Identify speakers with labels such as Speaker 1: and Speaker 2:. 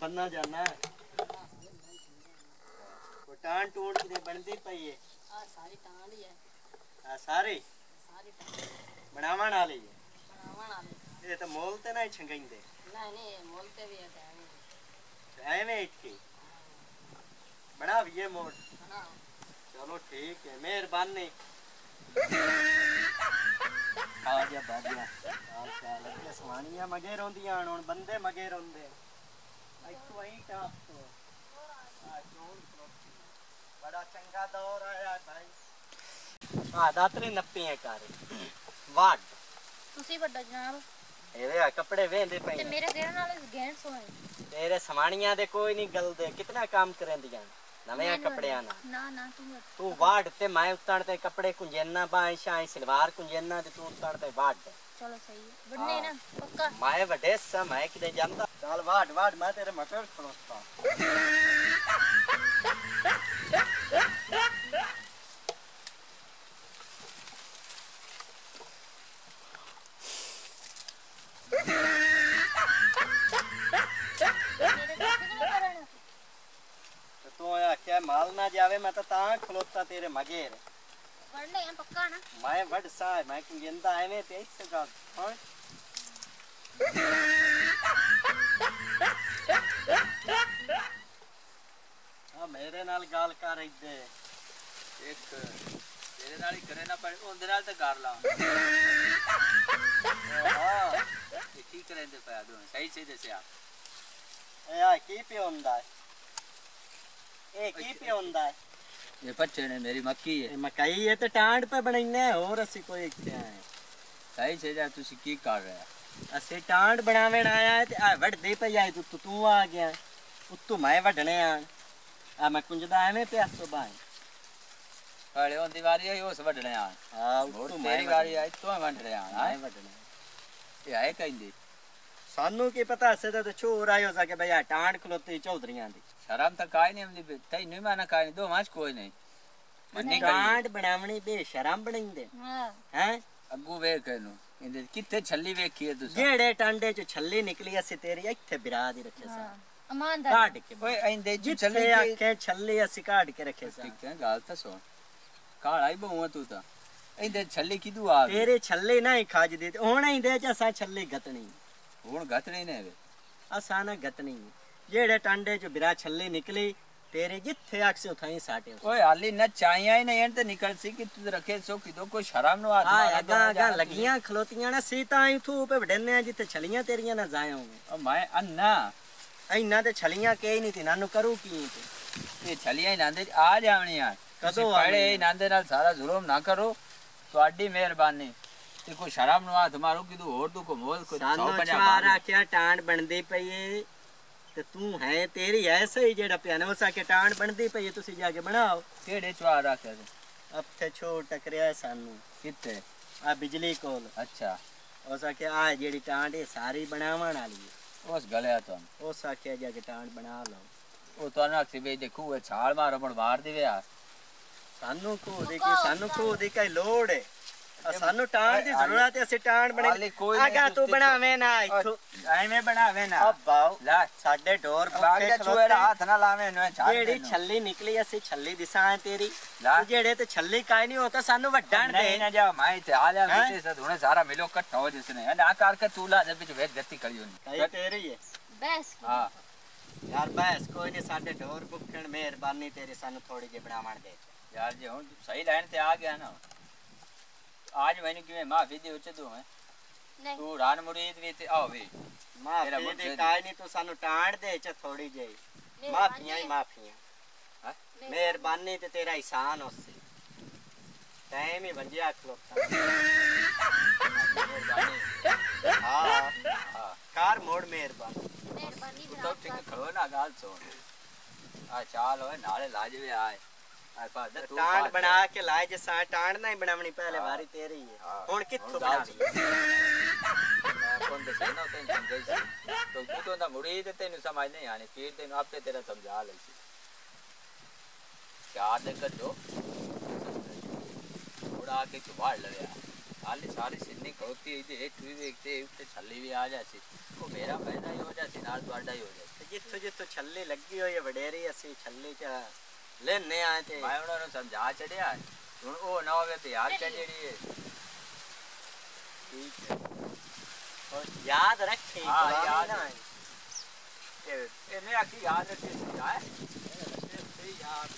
Speaker 1: ਬੰਨਾ ਜਾਣਾ ਉਹ ਟਾਂ ਟੂਣ ਕਿਤੇ ਬਣਦੀ ਪਈ ਏ।
Speaker 2: ਆ ਸਾਰੀ ਟਾਂਡ ਹੀ ਹੈ
Speaker 1: ਆ ਸਾਰੇ?
Speaker 2: ਸਾਰੀ ਟਾਂਡ।
Speaker 1: ਬਣਾਵਣ ਵਾਲੀ ਏ।
Speaker 2: ਬਣਾਉਣ ਵਾਲੇ।
Speaker 1: ਇਹ ਤਾਂ ਮੋਲ ਤੇ ਨਾ ਹੀ ਛੰਗਾਈਂਦੇ।
Speaker 2: ਨਹੀਂ ਨਹੀਂ ਇਹ ਮੁੱਲ ਤੇ ਵੀ ਹੈ
Speaker 1: ਐਵੇਂ ਇੱਥੇ। ਬਣਾ ਵੀਏ ਮੋੜ।
Speaker 2: ਬਣਾ
Speaker 1: ਚਲੋ ਠੀਕ ਹੈ ਮਿਹਰਬਾਨੀ। ਆ ਬਾਬਿਆ। ਹਾਲ ਚਾਲ ਹੈ ਸਵਾਣੀਆਂ ਮਗੇ ਰੋਂਦੀਆਂ ਹੁਣ ਬੰਦੇ ਮਗੇ ਰੋਂਦੇ ਟਾਪ ਤੋਂ ਆ ਚੋਣ ਖਲੋਤੀ। ਬੜਾ ਚੰਗਾ ਦੌਰ ਆਇਆ ਭਾਈ ਆ ਦਾਤਰੇ ਨੱਪੀਆਂ ਕਰ ਵਾਟ
Speaker 3: ਤੁਸੀਂ ਵੱਡਾ ਜਨਾਬ
Speaker 1: ਇਹਦੇ ਆ ਕੱਪੜੇ ਵੇਂਦੇ
Speaker 3: ਤੇ
Speaker 1: ਪਏ
Speaker 3: ਮੇਰੇ ਦੇਣ ਨਾਲ ਗੈਂਡ ਸੋਏ
Speaker 1: ਤੇਰੇ ਸਮਾਣੀਆਂ ਦੇ ਕੋਈ ਨਹੀਂ ਗਲਦੇ ਕਿਤਨਾ ਕੰਮ ਕਰੰਦੀਆਂ ਨਵੇਂ ਕੱਪੜਿਆਂ ਨਾਲ
Speaker 3: ਨਾ ਨਾ ਤੂੰ।
Speaker 1: ਤੂੰ ਵਾੜ ਤੇ ਮੈਂ ਉੱਤਣ ਤੇ ਕੱਪੜੇ ਕੁੰਜੈਨਾ ਬਾਈ ਸ਼ਾਈ ਸਲਵਾਰ ਕੁੰਜੈਨਾ ਤੇ ਤੂੰ ਉੱਤਣ ਤੇ ਵਾੜ
Speaker 3: ਚਲੋ ਸਹੀ ਹੈ ਵੱਡੇ ਨਾ ਪੱਕਾ
Speaker 1: ਮੈਂ ਵੱਡੇ ਸਾਂ ਮੈਂ ਕਿਤੇ ਜਾਂਦਾ ਚੱਲ ਵਾੜ ਵਾੜ ਮੈਂ ਤੇਰੇ ਮਟਰ ਖਲੋਤਾ
Speaker 3: ਮੇਰੇ ਦੇਖੇ ਕਿ ਨਾ ਕਰਨ
Speaker 1: ਤੇ ਤੂੰ ਆਖਿਆ ਮਾਲ ਨਾ ਜਾਵੇ ਮੈਂ ਤਾਂ ਤਾਂ ਖਲੋਤਾ ਤੇਰੇ ਮਗੇਰ
Speaker 3: ਵੱਡੇ ਆ ਪੱਕਾ ਨਾ
Speaker 1: ਮੈਂ ਵੱਡ ਸਾਂ ਮੈਂ ਕੁੰਜੈਂਦਾ ਐਵੇਂ ਤੇ ਇਸ ਗੱਲ ਹਾਂ ਆ ਮੇਰੇ ਨਾਲ ਗੱਲ ਕਰ ਇੱਦੇ।
Speaker 4: ਇੱਕ ਤੇਰੇ ਨਾਲ ਹੀ ਕਰੇ ਨਾ ਪਰ ਉਹਦੇ ਨਾਲ ਤਾਂ ਕਰ ਲਾ
Speaker 1: ਹਾਂ
Speaker 4: ਇਹ ਕੀ ਕਰੇਂਦੇ ਪਿਆ ਦੋਵੇਂ ਸਹੀ ਸਹੀ ਦੱਸਿਆ।
Speaker 1: ਇਹ ਆ ਕੀ ਪਿਉਂਦਾ ਇਹ ਕੀ ਪਿਉਂਦਾ
Speaker 4: ਇਹ ਪੱਛੇ ਨੇ ਮੇਰੀ ਮੱਕੀ ਹੈ।
Speaker 1: ਇਹ ਮਕਈ ਹੈ ਤੇ ਟਾਂਡ ਪੇ ਬਣਾਈਨੇ ਹੋਰ ਅਸੀਂ ਕੋਈ ਇੱਥੇ ਆਏ
Speaker 4: ਸਹੀ ਸਹੀ ਜਾ ਤੁਸੀਂ ਕੀ ਕਰ ਰਹੇ
Speaker 1: ਅਸੀਂ ਟਾਂਡ ਬਣਾਵਣ ਆਇਆ ਤੇ ਆ ਵੱਢਦੇ ਪਈ ਆਈ ਤੂੰ ਤੂੰ ਆ ਗਿਆ ਉੱਤੋਂ ਮੈਂ ਵੱਢਣੇ ਆ। ਆ ਮੈਂ ਕੁੰਜਦਾ ਐਵੇਂ ਪਿਆ ਸੋ ਬਾਈ
Speaker 4: ਕਾਲੇ ਉਹ ਦੀਵਾਰੀ ਹੈ ਉਸ ਵੱਢਣੇ ਆ
Speaker 1: ਆ
Speaker 4: ਹੋਰ
Speaker 1: ਉੱਤੋਂ ਮੈਂ
Speaker 4: ਤੇਰੀ ਵਾਰੀ ਆਈ ਤੂੰ ਵੱਢਣੇ ਆ
Speaker 1: ਮੈਂ ਵੱਢਣੇ।
Speaker 4: ਇਹ ਆਏ ਕਹਿੰਦੇ।
Speaker 1: ਸਾਨੂੰ ਕੀ ਪਤਾ ਸੇ ਤਾਂ ਛੋਰ ਆਇਓ ਸਕੇ ਭਈ ਆ ਟਾਂਡ ਖਲੋਤੀ ਚੌਧਰੀਆਂ ਦੀ।
Speaker 4: ਸ਼ਰਮ ਤਾਂ ਕਾਈ ਨਹੀਂ ਆਉਂਦੀ ਤੈਨੂੰ ਨਹੀਂ ਮਾਨਾ ਕਾਈ ਨਹੀਂ ਦੋ ਮਾਸ ਕੋਈ ਨਹੀਂ। ਮੰਨੀ
Speaker 1: ਟਾਂਡ ਬਣਾਵਣੀ ਬੇਸ਼ਰਮ ਬਣਾਈਂਦੇ।
Speaker 3: ਹਾਂ।
Speaker 1: ਹੈ?
Speaker 4: ਅੱਗੂ ਵੇਖ ਇਹਨੂੰ ਇਹਦੇ ਕਿੱਥੇ ਛੱਲੀ ਵੇਖੀ ਹੈ ਤੁਸੀਂ?
Speaker 1: ਜਿਹੜੇ ਟਾਂਡੇ ਚ ਛੱਲੀ ਨਿਕਲੀ ਅਸੀਂ ਤੇਰੀ ਇੱਥੇ ਬਿਰਾ ਦੀ ਰੱਖੇ
Speaker 3: ਹਾਂ।
Speaker 1: ਸਾਂ।
Speaker 3: ਇਮਾਨਦਾਰ
Speaker 1: ਕਾਢ ਕੇ
Speaker 4: ਓਏ ਐਂਦੇ ਜੀ ਛੱਲੀ
Speaker 1: ਜਿੱਥੇ
Speaker 4: ਕੀ
Speaker 1: ਆਖੇ ਛੱਲੀ ਅਸੀਂ ਕਾਢ ਕੇ ਰੱਖੇ ਸਾਂ।
Speaker 4: ਠੀਕ ਹੈ ਗੱਲ ਤਾਂ ਸੁਣ। ਕਾਲਾ ਹੀ ਬਹੁ ਤੂੰ ਤਾਂ। ਇਹਦੇ ਛੱਲੀ ਕਿਦੂ ਆ ਗਈ
Speaker 1: ਤੇਰੇ ਛੱਲੇ ਨਾ ਹੀ ਖਾਜਦੀ ਤੇ ਹੁਣ ਹੀ ਦੇ ਚ ਅਸਾਂ ਛੱਲੀ ਗਤਣੀ।
Speaker 4: ਹੁਣ ਗਤ ਨਹੀਂ ਨੇ ਵੇ
Speaker 1: ਅਸਾਂ ਨਾ ਗਤਣੀ। ਜਿਹੜੇ ਟਾਂਡੇ ਚ ਬਿਰਾ ਛੱਲੀ ਨਿਕਲੀ ਤੇਰੇ ਜਿੱਥੇ ਆਖਸੇ ਉਥਾਈ ਸਾਟੇ
Speaker 4: ਓਏ ਹਾਲੀ ਨਾ ਚਾਈਆਂ ਹੀ ਨਹੀਂ ਤੇ ਨਿਕਲ ਸੀ ਕਿ ਤੂੰ ਰੱਖੇ ਸੋ ਕਿਦੋ ਕੋਈ ਸ਼ਰਮ ਨੂੰ ਹੱਥ
Speaker 1: ਆ
Speaker 4: ਮਾਰਾ
Speaker 1: ਅਗਾ ਅਗਾ ਲੱਗੀਆਂ ਖਲੋਤੀਆਂ ਨਾ ਸੀਤਾ ਹੀ ਥੂ ਪੇ ਵਡਨੇ ਜਿੱਥੇ ਛਲੀਆਂ ਤੇਰੀਆਂ ਨਾ ਜਾਏ ਹੋਵੇ
Speaker 4: ਓ ਮੈਂ ਅੰਨਾ।
Speaker 1: ਇੰਨਾ ਤੇ ਛਲੀਆਂ ਕੇ ਹੀ ਨਹੀਂ ਤੀ ਨਾਨੂੰ ਕਰੂ ਕੀ ਤੇ?
Speaker 4: ਇਹ ਛਲੀਆਂ ਹੀ ਨਾਂਦੇ ਆ ਜਾਵਣੀਆਂ
Speaker 1: ਕਦੋਂ
Speaker 4: ਕਦੋਂ? ਆੜੇ ਨਾਂਦੇ ਨਾਲ ਸਾਰਾ ਜ਼ੁਲਮ ਨਾ ਕਰੋ। ਤੁਹਾਡੀ ਮਿਹਰਬਾਨੀ। ਤੇ ਕੋਈ ਸ਼ਰਮ ਨੂੰ ਮਾਰੋ ਕਿਦੂ ਹੋਰ ਤੂੰ ਕੋ ਮੋਲ
Speaker 1: ਸਾਨੂੰ
Speaker 4: 150
Speaker 1: ਚਾਰ ਆਖਿਆ ਟਾਂਡ ਬਣਦੀ ਪਈ ਏ। ਤੇ ਤੂੰ ਹੈ ਤੇਰੀ ਐਸਾ ਹੀ ਜਿਹੜਾ ਪਿਆਨੋ ਉਸ ਆਖੇ ਟਾਂਡ ਬਣਦੀ ਪਈ ਏ ਤੁਸੀਂ ਜਾ ਕੇ ਬਣਾਓ।
Speaker 4: ਕਿਹੜੇ ਚਵਾ ਰੱਖਿਆ ਤੂੰ?
Speaker 1: ਅੱਥੇ ਛੋ ਟਕਰਿਆ ਸਾਨੂੰ।
Speaker 4: ਕਿੱਥੇ?
Speaker 1: ਆ ਬਿਜਲੀ ਕੋਲ।
Speaker 4: ਅੱਛਾ।
Speaker 1: ਉਸ ਆਖੇ ਆ ਜਿਹੜੀ ਟਾਂਡ ਇਹ ਸਾਰੀ ਬਣਾਉਣ ਵਾਲੀ ਏ।
Speaker 4: ਉਸ ਗਲਿਆ ਤੋਂ
Speaker 1: ਉਸ ਆਖਿਆ ਜਾ ਕੇ ਟਾਂਡ ਬਣਾ ਲਓ
Speaker 4: ਉਹ ਤੁਹਾਨੂੰ ਅਕਸੀ ਵੇ ਦੇਖੂ ਇਹ ਛਾਲ ਮਾਰੋ ਬਣ ਮਾਰ ਦੇਵੇ ਆ
Speaker 1: ਸਾਨੂੰ ਖੋ ਦੇ ਕੇ ਸਾਨੂੰ ਖੋ ਦੀ ਕਈ ਲੋੜ ਆ ਸਾਨੂੰ ਟਾਂਡ ਦੀ ਜ਼ਰੂਰਤ ਹੈ ਅਸੀਂ ਟਾਂਡ
Speaker 4: ਹਾਲੇ
Speaker 1: ਬਣੇ
Speaker 4: ਨਹੀਂ
Speaker 1: ਆਗਾ ਤੂੰ ਬਣਾਵੇਂ ਨਾ ਇੱਥੋਂ।
Speaker 4: ਐਵੇਂ ਬਣਾਵੇ ਨਾ।
Speaker 1: ਬਾਉ
Speaker 4: ਲੈ
Speaker 1: ਸਾਡੇ ਡੋਰ
Speaker 4: ਬਾਗ
Speaker 1: ਭੁੱਖੇ
Speaker 4: ਦਾ ਚੂਹੇ
Speaker 1: ਖਲੋਤੇ।
Speaker 4: ਹੱਥ ਨਾ ਲਾਵੇਂ ਨੂੰ ਛਾਲ
Speaker 1: ਜਿਹੜੀ ਛੱਲੀ ਨਿਕਲੀ ਅਸੀਂ ਛੱਲੀ ਦਿਸਾਂ ਤੇਰੀ। ਤੇ ਜਿਹੜੇ ਤੇ ਛੱਲੀ ਕਾਇ ਨਹੀਂ ਹੋਤਾ ਸਾਨੂੰ ਵੱਡਣ
Speaker 4: ਨਹੀਂ
Speaker 1: ਦੇ
Speaker 4: ਨਾ ਜਾ ਮੈਂ ਇੱਥੇ ਆ
Speaker 1: ਹੈਂ?
Speaker 4: ਵਿੱਚ ਸੇ ਹੁਣੇ ਸਾਰਾ ਮਿਲੋ ਇਕੱਠਾ ਹੋ ਜਿਸਨੇ ਨਾ ਕਰਕੇ ਤੂੰ ਲਾ ਦੇ ਵਿੱਚ ਵੇਖ ਦਿੱਤੀ ਕਰੀ ਹੋਣੀ।
Speaker 1: ਤੇਰੀ ਹੈ
Speaker 3: ਬੈਸ
Speaker 4: ਹਾਂ।
Speaker 1: ਯਾਰ ਬਸ ਕੋਈ ਨਹੀਂ ਸਾਡੇ ਡੋਰ ਭੁੱਖਣ ਮਿਹਰਬਾਨੀ ਤੇਰੀ ਸਾਨੂੰ ਥੋੜੀ ਜਿਹੀ ਬਣਾਵਣ ਦੇ।
Speaker 4: ਯਾਰ ਜੇ ਹੁਣ ਸਹੀ ਲਾਈਨ ਤੇ ਆ ਗਿਆ ਨਾ। ਅੱਜ ਮੈਨੂੰ ਕਿਵੇਂ ਮਾਫੀ ਦੇ ਉੱਚ ਤੂੰ ਹੈ
Speaker 3: ਨਹੀਂ
Speaker 4: ਤੂੰ ਰਾਨ ਮੁਰੀਦ ਵੀ ਤੇ ਆਵੇ ਤੇਰਾ
Speaker 1: ਮਾਫੀ
Speaker 4: ਮੁੱਲ
Speaker 1: ਦੀ
Speaker 4: ਦੇ ਦੇ।
Speaker 1: ਕਾਇ ਨਹੀਂ ਤੂੰ ਸਾਨੂੰ ਟਾਂਡ ਦੇ ਚ ਥੋੜੀ ਜਿਹੀ
Speaker 3: ਮਿਹਰਬਾਨੀ
Speaker 1: ਮਾਫੀਆਂ ਹੀ
Speaker 3: ਹੈ।
Speaker 1: ਮਾਫੀਆਂ
Speaker 3: ਮਿਹਰਬਾਨੀ।
Speaker 1: ਮਿਹਰਬਾਨੀ ਤੇ ਤੇਰਾ ihsan ਉਸੇ ਟਾਈਮ ਹੀ ਵੰਜਿਆ ਖਲੋਤਾ
Speaker 4: ਮਿਹਰਬਾਨੀ
Speaker 1: ਹਾਂ
Speaker 4: ਹਾਂ
Speaker 1: ਕਾਰ ਮੋੜ ਮਿਹਰਬਾਨੀ
Speaker 3: ਮਿਹਰਬਾਨੀ
Speaker 4: ਤੂੰ ਤਾਂ
Speaker 3: ਜਨਾਬ
Speaker 4: ਠੀਕ ਖੜੋ ਨਾ ਗੱਲ ਸੁਣ ਆ ਚਾਲ ਹੋਏ
Speaker 1: ਟਾਂਡ ਬਣਾ ਕੇ ਲਾਏ ਜੇ ਸਾਂ ਟਾਂਡ ਨਹੀਂ ਬਣਾਵਣੀ ਪਹਿਲੇ
Speaker 4: ਹਾਂ।
Speaker 1: ਵਾਰੀ ਤੇਰੀ ਹੈ
Speaker 4: ਹਾਂ।
Speaker 1: ਹੁਣ ਕਿੱਥੋਂ
Speaker 4: ਮੈਂ ਕੋਣ ਦੇ ਸੈਨਾ ਤੇ ਸਮਝਾਈ ਸੀ। ਤੂੰ ਤੂੰ ਤਾਂ ਮੁਰੀਦ ਤੈਨੂੰ ਸਮਝ ਨਹੀਂ ਆਣੀ ਪੀਰ ਤੈਨੂੰ ਆਪੇ ਤੇਰਾ ਸਮਝਾ ਲਈ ਸੀ। ਚਾਰ ਦੇ ਕੱਢੋ ਉੜਾ ਕੇ ਚੁਬਾੜ ਲੜਿਆ ਹਾਲੇ ਸਾਰੀ ਸਿੰਨੀ ਖੋਤੀ ਹੋਈ ਤੇ ਹੇਠ ਵੀ ਵੇਖਤੇ ਉੱਤੇ ਛੱਲੀ ਵੀ ਆ ਜਾਸੀ ਉਹ ਮੇਰਾ ਫਾਇਦਾ ਹੀ ਹੋ ਜਾਸੀ ਨਾਲ ਤੁਹਾਡਾ ਹੀ ਹੋ ਜਾਸੀ
Speaker 1: ਜਿੱਥੋਂ ਜਿੱਥੋਂ ਛੱਲੇ ਲੱਗੀ ਹੋਈ ਹੈ ਵਡੇਰੀ ਅਸੀਂ ਛੱਲੇ ਚ ਲੈਨੇ ਆ ਤੇ
Speaker 4: ਮੈਂ ਉਹਨਾਂ ਨੂੰ ਸਮਝਾ ਚੜਿਆ ਹੁਣ ਉਹ ਨਾ ਹੋਵੇ ਤੇ ਯਾਰ ਚੜੀ ਹੈ
Speaker 1: ਠੀਕ ਹੈ ਔਰ ਯਾਦ ਰੱਖੇ
Speaker 4: ਹਾਂ,
Speaker 1: ਗੁਲਾਮੀ
Speaker 4: ਯਾਦ
Speaker 1: ਨਾ
Speaker 4: ਹੈ।
Speaker 1: ਆਏ।
Speaker 4: ਇਹ ਇਹਨੇ ਆਖੀ ਯਾਦ ਰੱਖੀ ਸੀ ਹੈ ਸਹੀ ਯਾਦ